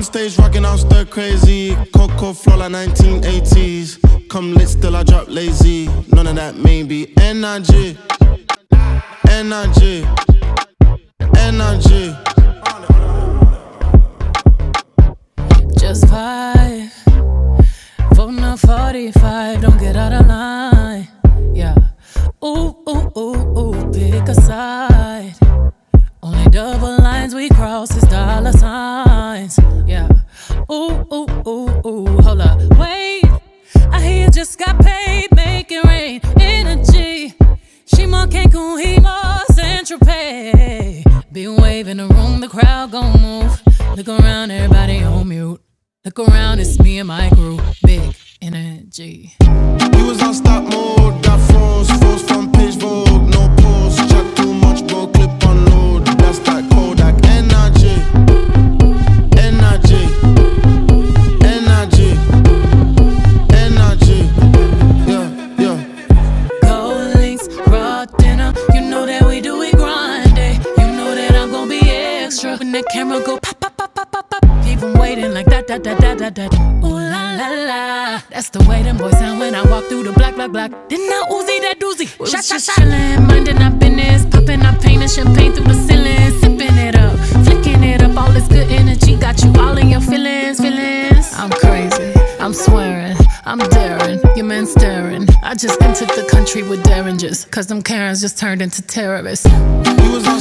On stage rocking out stir crazy. Coco flow like 1980s. Come lit, still I drop lazy. None of that maybe. Energy. Energy. Energy. Just five. Voting on 45. Don't get out of line. Yeah. Ooh, ooh, ooh, ooh. Pick a side. Only double lines we cross is dollar signs. Ooh, ooh, ooh, ooh. Hold up. Wait. I hear you just got paid. Make it rain. Energy. She more Cancun, he more Pay. Big wave in the room, the crowd gon' move. Look around, everybody on mute. Look around, it's me and my When that camera go pop, pop, pop, pop, pop, pop. Keep 'em waiting like that, that, that, that, that, that. Ooh la la la. That's the way them boys sound when I walk through the black, black, black. Then I Uzi that doozy. Shot, shot, shot. Chillin', minding our business. Popping our pain and champagne through the ceiling. Sipping it up, flicking it up. All this good energy got you all in your feelings, feelings. I'm crazy. I'm swearing. I'm daring. Your man staring. I just entered the country with derringers. Cause them Karens just turned into terrorists. We was on